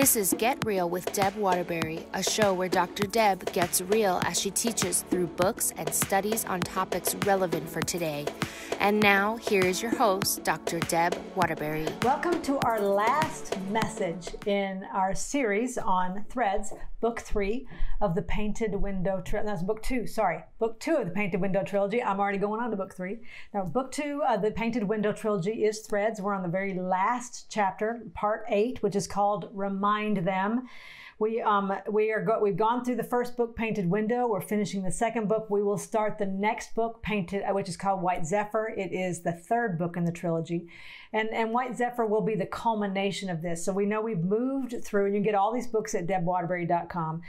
This is Get Real with Deb Waterbury, a show where Dr. Deb gets real as she teaches through books and studies on topics relevant for today. And now, here is your host, Dr. Deb Waterbury. Welcome to our last message in our series on Threads, book three of the Painted Window Trilogy. That's book two, sorry. Book two of the Painted Window Trilogy. I'm already going on to book three. Now, book two of the Painted Window Trilogy is Threads. We're on the very last chapter, part eight, which is called Remind Them. We um we are go- we've gone through the first book, Painted Window. We're finishing the second book. We will start the next book, Painted, uh, which is called White Zephyr. It is the third book in the trilogy, and and White Zephyr will be the culmination of this. So we know we've moved through, and you can get all these books at debwaterbury.com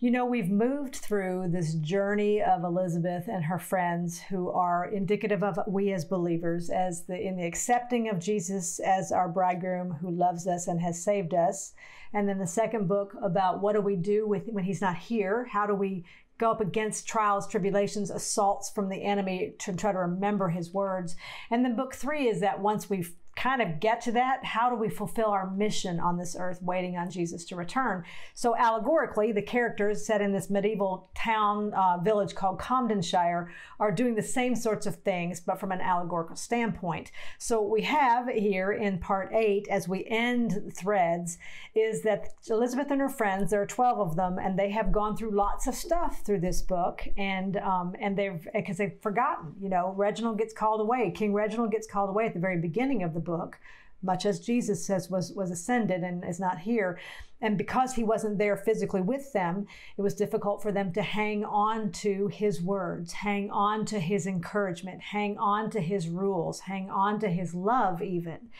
you know, we've moved through this journey of Elizabeth and her friends who are indicative of we as believers, as the in the accepting of Jesus as our bridegroom who loves us and has saved us. And then the second book about what do we do with when he's not here? How do we go up against trials, tribulations, assaults from the enemy to try to remember his words? And then book three is that once we've kind of get to that, how do we fulfill our mission on this earth waiting on Jesus to return? So, allegorically, the characters set in this medieval town uh, village called Comdenshire are doing the same sorts of things, but from an allegorical standpoint. So, what we have here in part eight, as we end threads, is that Elizabeth and her friends, there are 12 of them, and they have gone through lots of stuff through this book, and um, and they've because they've forgotten. You know, Reginald gets called away. King Reginald gets called away at the very beginning of the the book, much as Jesus says was, was ascended and is not here. And because he wasn't there physically with them, it was difficult for them to hang on to his words, hang on to his encouragement, hang on to his rules, hang on to his love, even.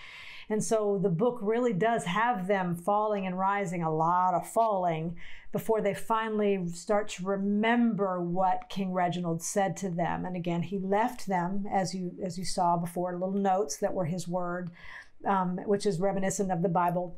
And so the book really does have them falling and rising, a lot of falling, before they finally start to remember what King Reginald said to them. And again, he left them, as you as you saw before, little notes that were his word, um, which is reminiscent of the Bible.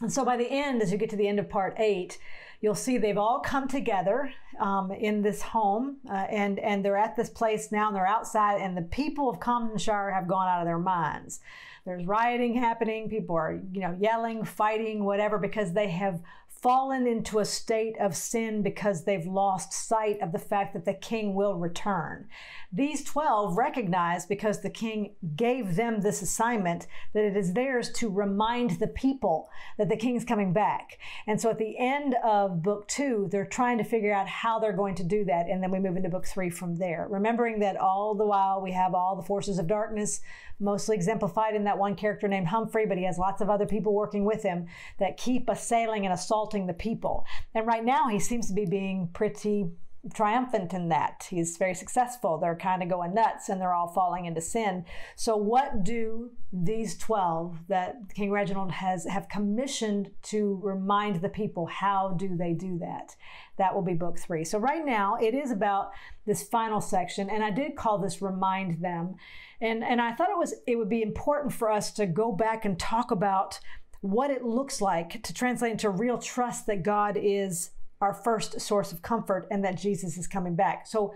And so by the end, as you get to the end of part eight, you'll see they've all come together um, in this home, uh, and and they're at this place now, and they're outside, and the people of Comdenshire have gone out of their minds. There's rioting happening. People are, you know, yelling, fighting, whatever, because they have fallen into a state of sin because they've lost sight of the fact that the king will return. These 12 recognize because the king gave them this assignment that it is theirs to remind the people that the king's coming back. And so at the end of book two, they're trying to figure out how they're going to do that. And then we move into book three from there. Remembering that all the while we have all the forces of darkness mostly exemplified in that one character named Humphrey, but he has lots of other people working with him that keep assailing and assaulting the people. And right now, he seems to be being pretty triumphant in that. He's very successful. They're kind of going nuts and they're all falling into sin. So what do these 12 that King Reginald has have commissioned to remind the people how do they do that? That will be book 3. So right now it is about this final section and I did call this remind them. And and I thought it was it would be important for us to go back and talk about what it looks like to translate into real trust that God is our first source of comfort and that Jesus is coming back. So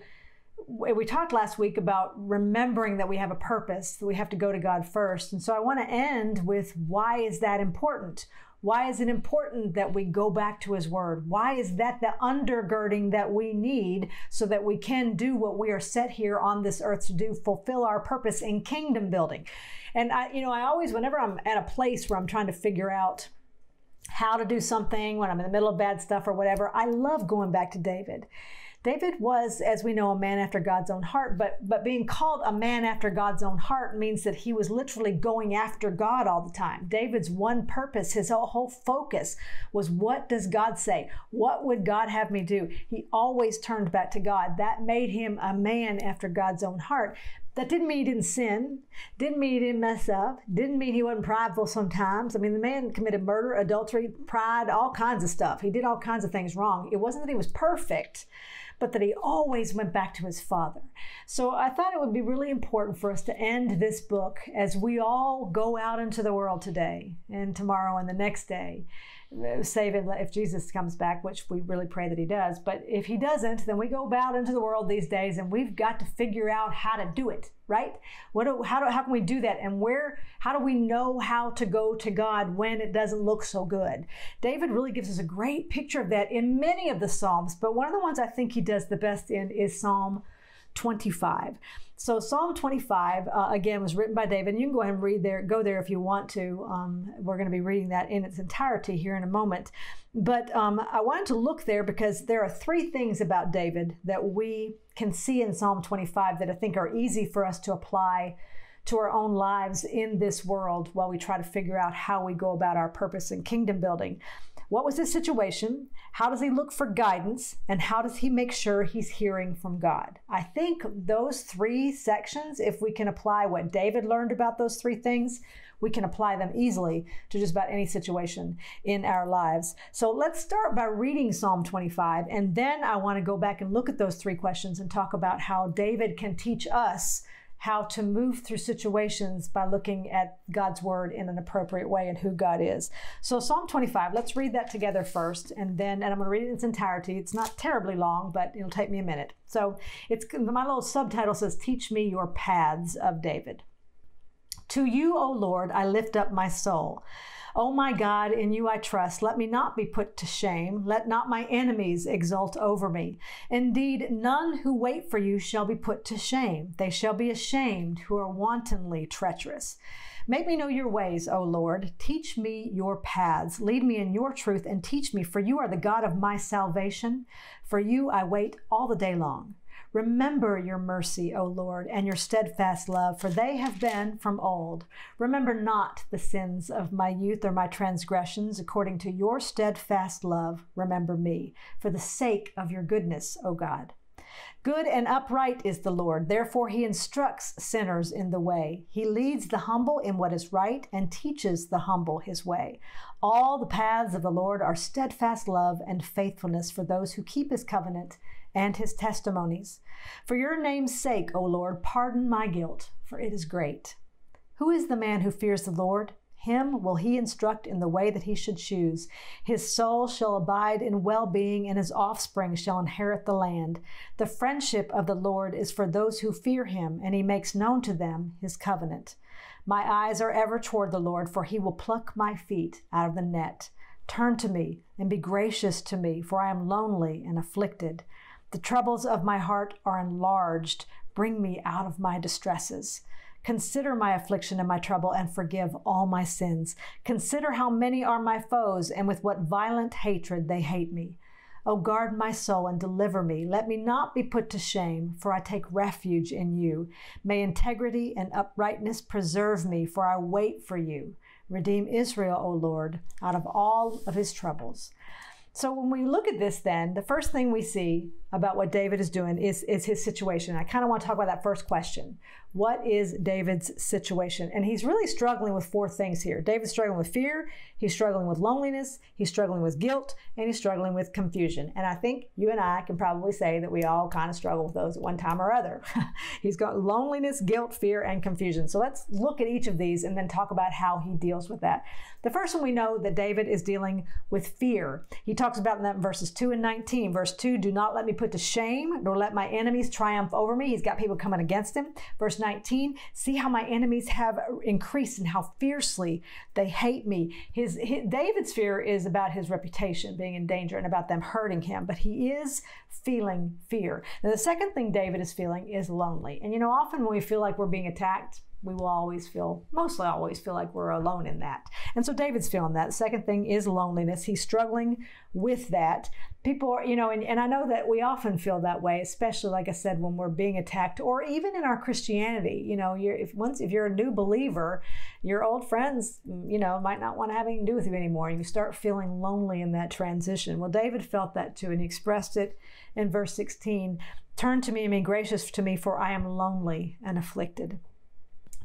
we talked last week about remembering that we have a purpose, that we have to go to God first. And so I want to end with why is that important? Why is it important that we go back to His Word? Why is that the undergirding that we need so that we can do what we are set here on this earth to do, fulfill our purpose in kingdom building? And I, you know, I always, whenever I'm at a place where I'm trying to figure out how to do something when I'm in the middle of bad stuff or whatever, I love going back to David. David was, as we know, a man after God's own heart, but, but being called a man after God's own heart means that he was literally going after God all the time. David's one purpose, his whole, focus was what does God say? What would God have me do? He always turned back to God. That made him a man after God's own heart. That didn't mean he didn't sin, didn't mean he didn't mess up, didn't mean he wasn't prideful sometimes. I mean, the man committed murder, adultery, pride, all kinds of stuff. He did all kinds of things wrong. It wasn't that he was perfect, but that he always went back to his father. So I thought it would be really important for us to end this book as we all go out into the world today and tomorrow and the next day. Save it if Jesus comes back, which we really pray that he does. But if he doesn't, then we go out into the world these days and we've got to figure out how to do it right? What do, how, do, how can we do that? And where, how do we know how to go to God when it doesn't look so good? David really gives us a great picture of that in many of the Psalms, but one of the ones I think he does the best in is Psalm 25. So Psalm 25 uh, again was written by David. You can go ahead and read there, go there if you want to. Um, we're going to be reading that in its entirety here in a moment. But um, I wanted to look there because there are three things about David that we can see in Psalm 25 that I think are easy for us to apply to our own lives in this world while we try to figure out how we go about our purpose and kingdom building. What was his situation? How does he look for guidance? And how does he make sure he's hearing from God? I think those three sections, if we can apply what David learned about those three things, we can apply them easily to just about any situation in our lives. So let's start by reading Psalm 25, and then I want to go back and look at those three questions and talk about how David can teach us how to move through situations by looking at God's word in an appropriate way and who God is. So, Psalm 25, let's read that together first, and then, and I'm going to read it in its entirety. It's not terribly long, but it'll take me a minute. So, it's my little subtitle says, Teach me your paths of David. To you, O Lord, I lift up my soul. O oh my God, in you I trust. Let me not be put to shame. Let not my enemies exult over me. Indeed, none who wait for you shall be put to shame. They shall be ashamed who are wantonly treacherous. Make me know your ways, O Lord. Teach me your paths. Lead me in your truth and teach me, for you are the God of my salvation. For you I wait all the day long. Remember your mercy, O Lord, and your steadfast love, for they have been from old. Remember not the sins of my youth or my transgressions. According to your steadfast love, remember me, for the sake of your goodness, O God. Good and upright is the Lord, therefore he instructs sinners in the way. He leads the humble in what is right and teaches the humble his way. All the paths of the Lord are steadfast love and faithfulness for those who keep his covenant and his testimonies. For your name's sake, O Lord, pardon my guilt, for it is great. Who is the man who fears the Lord? Him will he instruct in the way that he should choose. His soul shall abide in well being, and his offspring shall inherit the land. The friendship of the Lord is for those who fear him, and he makes known to them his covenant. My eyes are ever toward the Lord, for he will pluck my feet out of the net. Turn to me and be gracious to me, for I am lonely and afflicted. The troubles of my heart are enlarged. Bring me out of my distresses. Consider my affliction and my trouble and forgive all my sins. Consider how many are my foes and with what violent hatred they hate me. O guard my soul and deliver me. Let me not be put to shame, for I take refuge in you. May integrity and uprightness preserve me, for I wait for you. Redeem Israel, O Lord, out of all of his troubles. So when we look at this, then the first thing we see about what David is doing is, is his situation. I kind of want to talk about that first question. What is David's situation? And he's really struggling with four things here. David's struggling with fear, he's struggling with loneliness, he's struggling with guilt, and he's struggling with confusion. And I think you and I can probably say that we all kind of struggle with those at one time or other. he's got loneliness, guilt, fear, and confusion. So let's look at each of these and then talk about how he deals with that. The first one we know that David is dealing with fear. He talks about that in verses 2 and 19. Verse 2 Do not let me put to shame, nor let my enemies triumph over me. He's got people coming against him. Verse 19, see how my enemies have increased and how fiercely they hate me. His, his, David's fear is about his reputation being in danger and about them hurting him, but he is feeling fear. Now, the second thing David is feeling is lonely. And you know, often when we feel like we're being attacked, we will always feel, mostly always feel like we're alone in that. And so David's feeling that. Second thing is loneliness. He's struggling with that. People are, you know, and, and I know that we often feel that way, especially like I said, when we're being attacked or even in our Christianity. You know, you're if once if you're a new believer, your old friends, mm, you know, might not want to have anything to do with you anymore. And you start feeling lonely in that transition. Well, David felt that too, and he expressed it in verse 16. Turn to me and be gracious to me, for I am lonely and afflicted.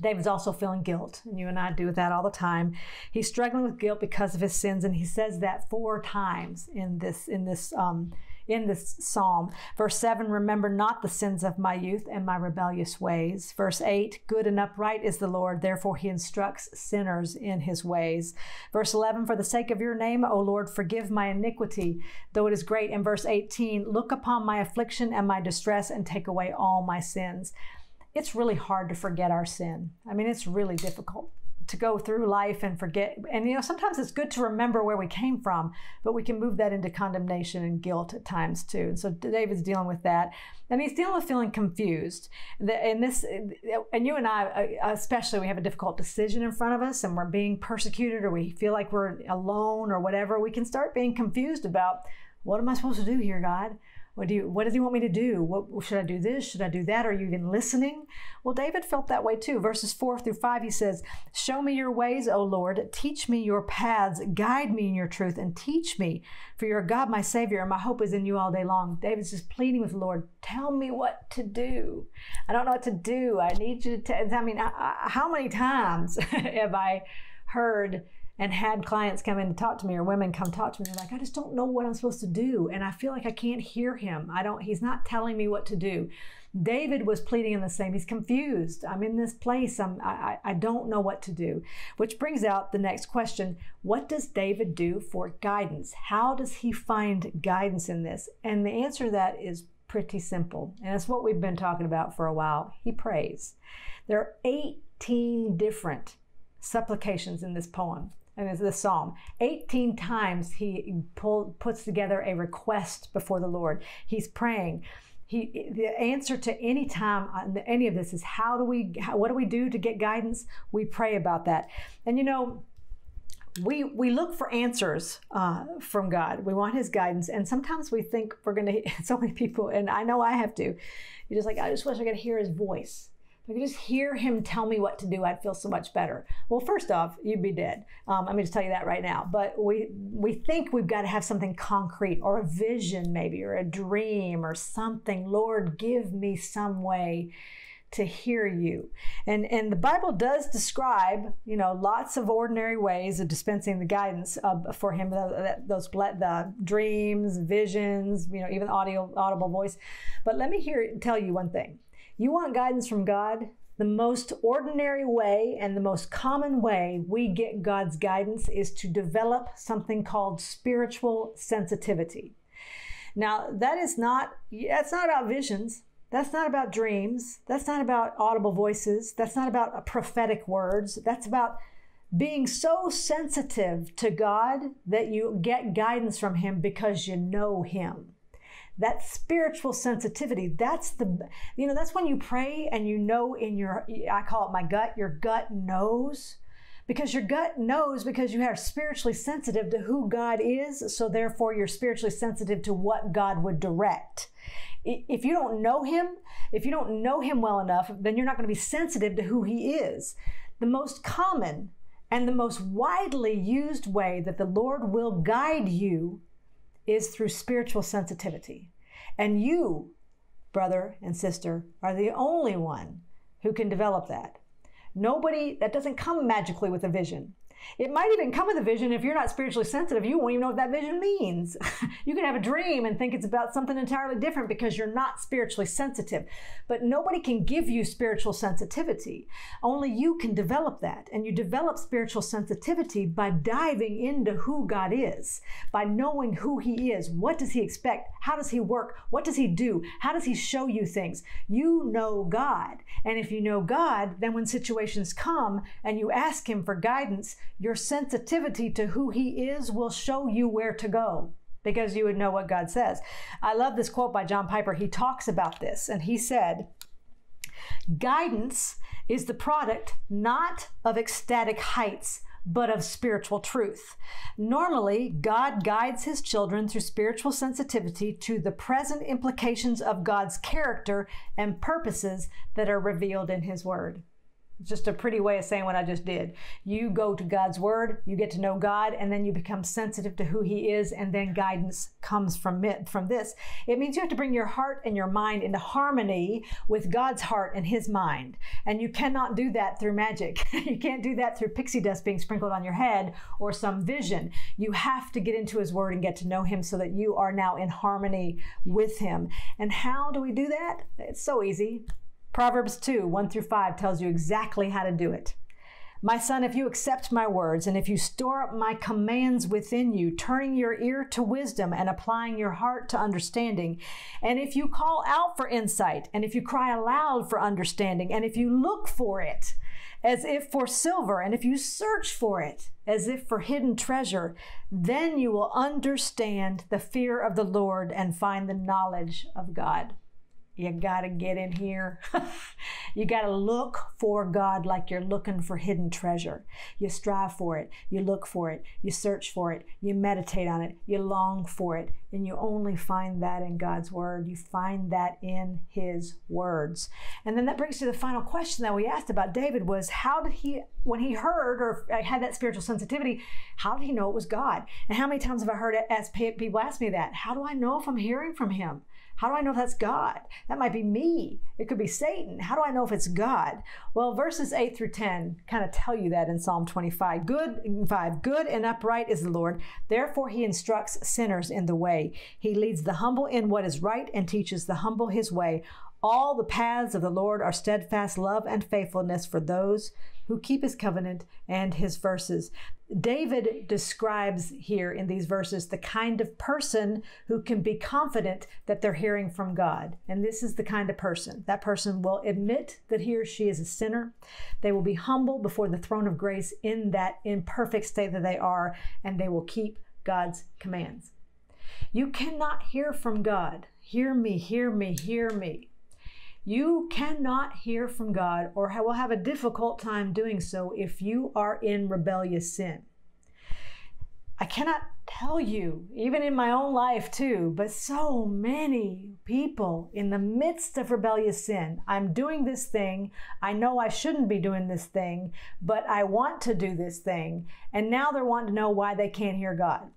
David's also feeling guilt, and you and I do that all the time. He's struggling with guilt because of his sins, and he says that four times in this in this um, in this psalm. Verse 7 Remember not the sins of my youth and my rebellious ways. Verse 8 Good and upright is the Lord, therefore he instructs sinners in his ways. Verse 11 For the sake of your name, O Lord, forgive my iniquity, though it is great. And verse 18 Look upon my affliction and my distress and take away all my sins. It's really hard to forget our sin. I mean, it's really difficult to go through life and forget. And, you know, sometimes it's good to remember where we came from, but we can move that into condemnation and guilt at times too. And so David's dealing with that. And he's dealing with feeling confused. And this, and you and I, uh, especially, we have a difficult decision in front of us and we're being persecuted or we feel like we're alone or whatever. We can start being confused about what am I supposed to do here, God? What do you what does he want me to do? What should I do this? Should I do that? Are you even listening? Well, David felt that way too. Verses 4 through 5 he says, "Show me your ways, O Lord, teach me your paths, guide me in your truth and teach me, for you're God my savior, and my hope is in you all day long." David's just pleading with the Lord, "Tell me what to do. I don't know what to do. I need you to I mean, I, I, how many times have I heard and had clients come in to talk to me or women come talk to me they're like i just don't know what i'm supposed to do and i feel like i can't hear him. I don't he's not telling me what to do. David was pleading in the same he's confused. I'm in this place i'm i, I don't know what to do. Which brings out the next question what does david do for guidance? How does he find guidance in this? And the answer to that is pretty simple and it's what we've been talking about for a while. He prays. There are 18 different supplications in this poem and it's the psalm. 18 times he pull, puts together a request before the lord. He's praying. He the answer to any time on any of this is how do we how, what do we do to get guidance? We pray about that. And you know we we look for answers uh, from god. We want his guidance. And sometimes we think we're going to so many people and i know i have to. You're just like i just wish i could hear his voice I could just hear him tell me what to do, I'd feel so much better. Well, first off, you'd be dead. Um, I'm going to tell you that right now. But we we think we've got to have something concrete, or a vision, maybe, or a dream, or something. Lord, give me some way to hear you. And and the Bible does describe, you know, lots of ordinary ways of dispensing the guidance of, for him. Those the dreams, visions, you know, even audio audible voice. But let me hear tell you one thing you want guidance from God? The most ordinary way and the most common way we get God's guidance is to develop something called spiritual sensitivity. Now, that is not, that's not about visions. That's not about dreams. That's not about audible voices. That's not about prophetic words. That's about being so sensitive to God that you get guidance from Him because you know Him that spiritual sensitivity that's the you know that's when you pray and you know in your i call it my gut your gut knows. Because your gut knows because you are spiritually sensitive to who god is so therefore you're spiritually sensitive to what god would direct. If you don't know him if you don't know him well enough then you're not going to be sensitive to who he is. The most common and the most widely used way that the lord will guide you is through spiritual sensitivity. And you, brother and sister, are the only one who can develop that. Nobody, that doesn't come magically with a vision. It might even come with a vision if you're not spiritually sensitive. You won't even know what that vision means. you can have a dream and think it's about something entirely different because you're not spiritually sensitive. But nobody can give you spiritual sensitivity. Only you can develop that. And you develop spiritual sensitivity by diving into who God is, by knowing who He is. What does He expect? How does He work? What does He do? How does He show you things? You know God. And if you know God, then when situations come and you ask Him for guidance, your sensitivity to who He is will show you where to go because you would know what God says. I love this quote by John Piper. He talks about this and he said, Guidance is the product not of ecstatic heights, but of spiritual truth. Normally, God guides his children through spiritual sensitivity to the present implications of God's character and purposes that are revealed in his word. Just a pretty way of saying what I just did. You go to God's word, you get to know God, and then you become sensitive to who He is, and then guidance comes from it, from this. It means you have to bring your heart and your mind into harmony with God's heart and His mind. And you cannot do that through magic. you can't do that through pixie dust being sprinkled on your head or some vision. You have to get into His word and get to know Him so that you are now in harmony with Him. And how do we do that? It's so easy. Proverbs 2 1 through 5 tells you exactly how to do it. My son, if you accept my words and if you store up my commands within you, turning your ear to wisdom and applying your heart to understanding, and if you call out for insight and if you cry aloud for understanding and if you look for it as if for silver and if you search for it as if for hidden treasure, then you will understand the fear of the Lord and find the knowledge of God. You got to get in here. you got to look for God like you're looking for hidden treasure. You strive for it. You look for it. You search for it. You meditate on it. You long for it. And you only find that in God's Word. You find that in His words. And then that brings to the final question that we asked about David was how did he, when he heard or had that spiritual sensitivity, how did he know it was God? And how many times have I heard it as people ask me that? How do I know if I'm hearing from Him? How do I know if that's God? That might be me. It could be Satan. How do I know if it's God? Well, verses 8 through 10 kind of tell you that in Psalm 25. Good 5. Good and upright is the Lord. Therefore he instructs sinners in the way. He leads the humble in what is right and teaches the humble his way. All the paths of the Lord are steadfast love and faithfulness for those who keep his covenant and his verses. David describes here in these verses the kind of person who can be confident that they're hearing from God. And this is the kind of person. That person will admit that he or she is a sinner. They will be humble before the throne of grace in that imperfect state that they are, and they will keep God's commands. You cannot hear from God. Hear me, hear me, hear me you cannot hear from God or will have a difficult time doing so if you are in rebellious sin. I cannot tell you, even in my own life too, but so many people in the midst of rebellious sin. I'm doing this thing. I know I shouldn't be doing this thing, but I want to do this thing. And now they're wanting to know why they can't hear God.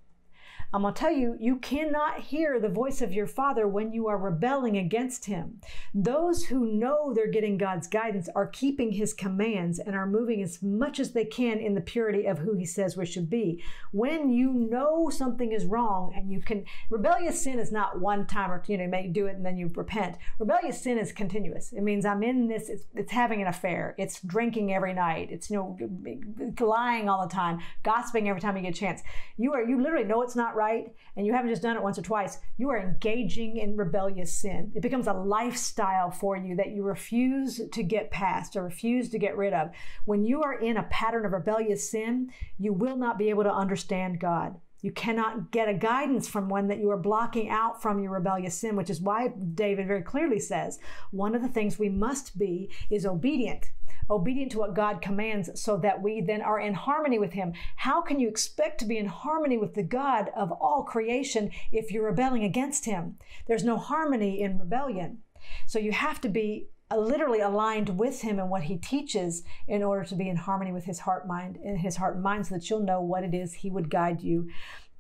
I'm going to tell you, you cannot hear the voice of your Father when you are rebelling against Him. Those who know they're getting God's guidance are keeping His commands and are moving as much as they can in the purity of who He says we should be. When you know something is wrong and you can, rebellious sin is not one time or, you know, you may do it and then you repent. Rebellious sin is continuous. It means I'm in this, it's, it's having an affair, it's drinking every night, it's, you know, lying all the time, gossiping every time you get a chance. You are, you literally know it's not right right and you haven't just done it once or twice, you are engaging in rebellious sin. It becomes a lifestyle for you that you refuse to get past or refuse to get rid of. When you are in a pattern of rebellious sin, you will not be able to understand God. You cannot get a guidance from one that you are blocking out from your rebellious sin, which is why David very clearly says one of the things we must be is obedient obedient to what God commands so that we then are in harmony with Him. How can you expect to be in harmony with the God of all creation if you're rebelling against Him? There's no harmony in rebellion. So you have to be uh, literally aligned with him and what he teaches in order to be in harmony with his heart mind and his heart and mind so that you'll know what it is he would guide you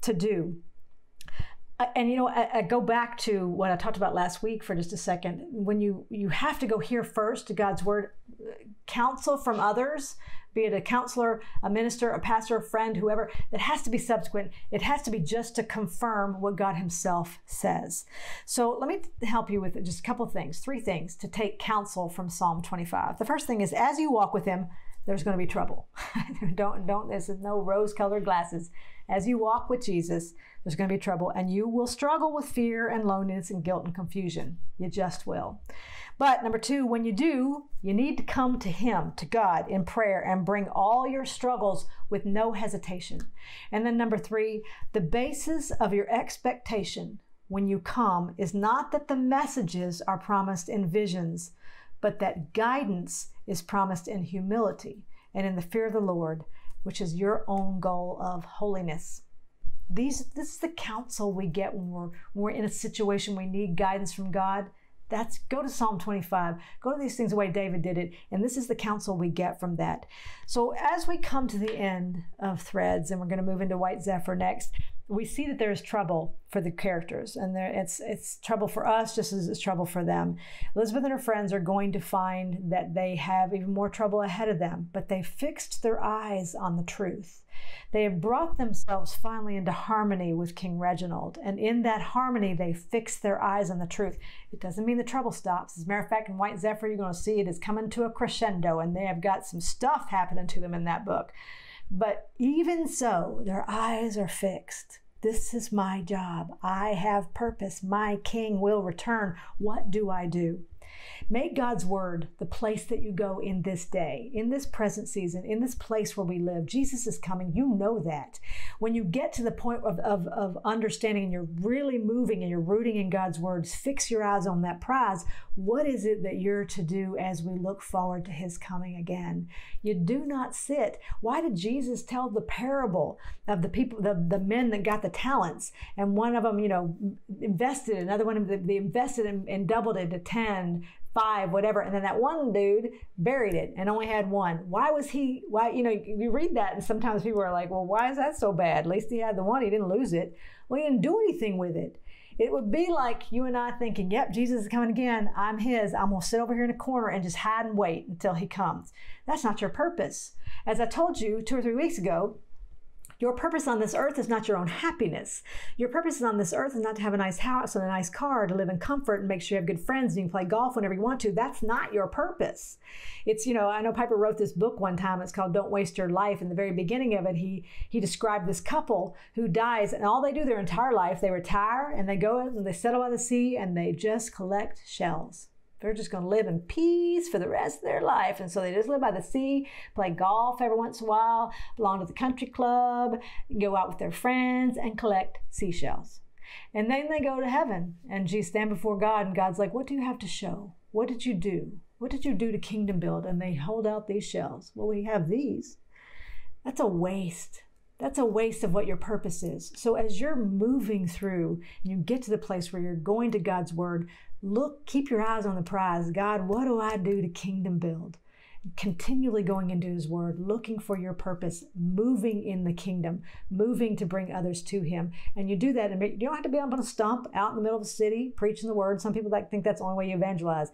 to do and you know I, I, go back to what i talked about last week for just a second. When you you have to go hear first to god's word counsel from others be it a counselor a minister a pastor a friend whoever that has to be subsequent. It has to be just to confirm what god himself says. So let me help you with just a couple things three things to take counsel from psalm 25 the first thing is as you walk with him there's going to be trouble. Don't don't there's no rose colored glasses. As you walk with jesus there's going to be trouble, and you will struggle with fear and loneliness and guilt and confusion. You just will. But number two, when you do, you need to come to Him, to God, in prayer and bring all your struggles with no hesitation. And then number three, the basis of your expectation when you come is not that the messages are promised in visions, but that guidance is promised in humility and in the fear of the Lord, which is your own goal of holiness. These, this is the counsel we get when we're, when we're in a situation we need guidance from God. That's go to Psalm 25. Go to these things the way David did it. And this is the counsel we get from that. So as we come to the end of threads, and we're going to move into White Zephyr next, we see that there's trouble for the characters and there it's it's trouble for us just as it's trouble for them. Elizabeth and her friends are going to find that they have even more trouble ahead of them but they fixed their eyes on the truth. They have brought themselves finally into harmony with king reginald and in that harmony they fix their eyes on the truth. It doesn't mean the trouble stops. As a matter of fact in white zephyr you're going to see it is coming to a crescendo and they have got some stuff happening to them in that book but even so, their eyes are fixed. This is my job. I have purpose. My king will return. What do I do? Make God's word the place that you go in this day, in this present season, in this place where we live. Jesus is coming. You know that. When you get to the point of, of, of understanding and you're really moving and you're rooting in God's words, fix your eyes on that prize. What is it that you're to do as we look forward to his coming again? You do not sit. Why did Jesus tell the parable of the people, the, the men that got the talents? And one of them, you know, invested, another one, of they invested and, and doubled it to 10, five, whatever. And then that one dude buried it and only had one. Why was he, why, you know, you read that and sometimes people are like, well, why is that so bad? At least he had the one, he didn't lose it. Well, he didn't do anything with it. It would be like you and I thinking, yep, Jesus is coming again. I'm his. I'm going to sit over here in a corner and just hide and wait until he comes. That's not your purpose. As I told you two or three weeks ago, your purpose on this earth is not your own happiness. Your purpose on this earth is not to have a nice house and a nice car, to live in comfort and make sure you have good friends and you can play golf whenever you want to. That's not your purpose. It's, you know, I know Piper wrote this book one time. It's called Don't Waste Your Life. In the very beginning of it, he he described this couple who dies and all they do their entire life, they retire and they go and they settle by the sea and they just collect shells. They're just going to live in peace for the rest of their life. And so they just live by the sea, play golf every once in a while, belong to the country club, go out with their friends, and collect seashells. And then they go to heaven and you stand before God, and God's like, What do you have to show? What did you do? What did you do to kingdom build? And they hold out these shells. Well, we have these. That's a waste. That's a waste of what your purpose is. So as you're moving through and you get to the place where you're going to God's word, look, keep your eyes on the prize. God, what do I do to kingdom build? Continually going into His Word, looking for your purpose, moving in the kingdom, moving to bring others to Him. And you do that, and you don't have to be on a stump out in the middle of the city preaching the Word. Some people like think that's the only way you evangelize.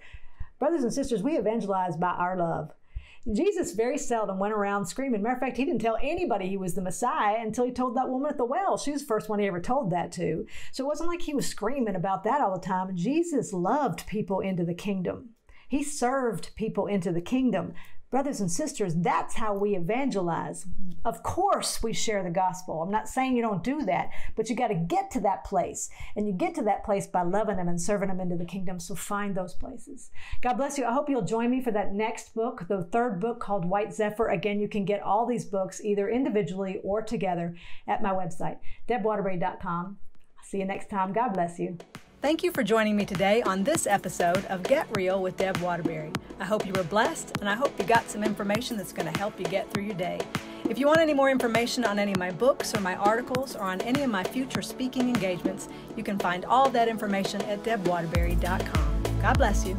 Brothers and sisters, we evangelize by our love. Jesus very seldom went around screaming. Matter of fact, he didn't tell anybody he was the Messiah until he told that woman at the well. She was the first one he ever told that to. So it wasn't like he was screaming about that all the time. Jesus loved people into the kingdom. He served people into the kingdom. Brothers and sisters, that's how we evangelize. Of course, we share the gospel. I'm not saying you don't do that, but you got to get to that place. And you get to that place by loving them and serving them into the kingdom. So find those places. God bless you. I hope you'll join me for that next book, the third book called White Zephyr. Again, you can get all these books either individually or together at my website, debwaterbury.com. I'll see you next time. God bless you. Thank you for joining me today on this episode of Get Real with Deb Waterbury. I hope you were blessed and I hope you got some information that's going to help you get through your day. If you want any more information on any of my books or my articles or on any of my future speaking engagements, you can find all that information at debwaterbury.com. God bless you.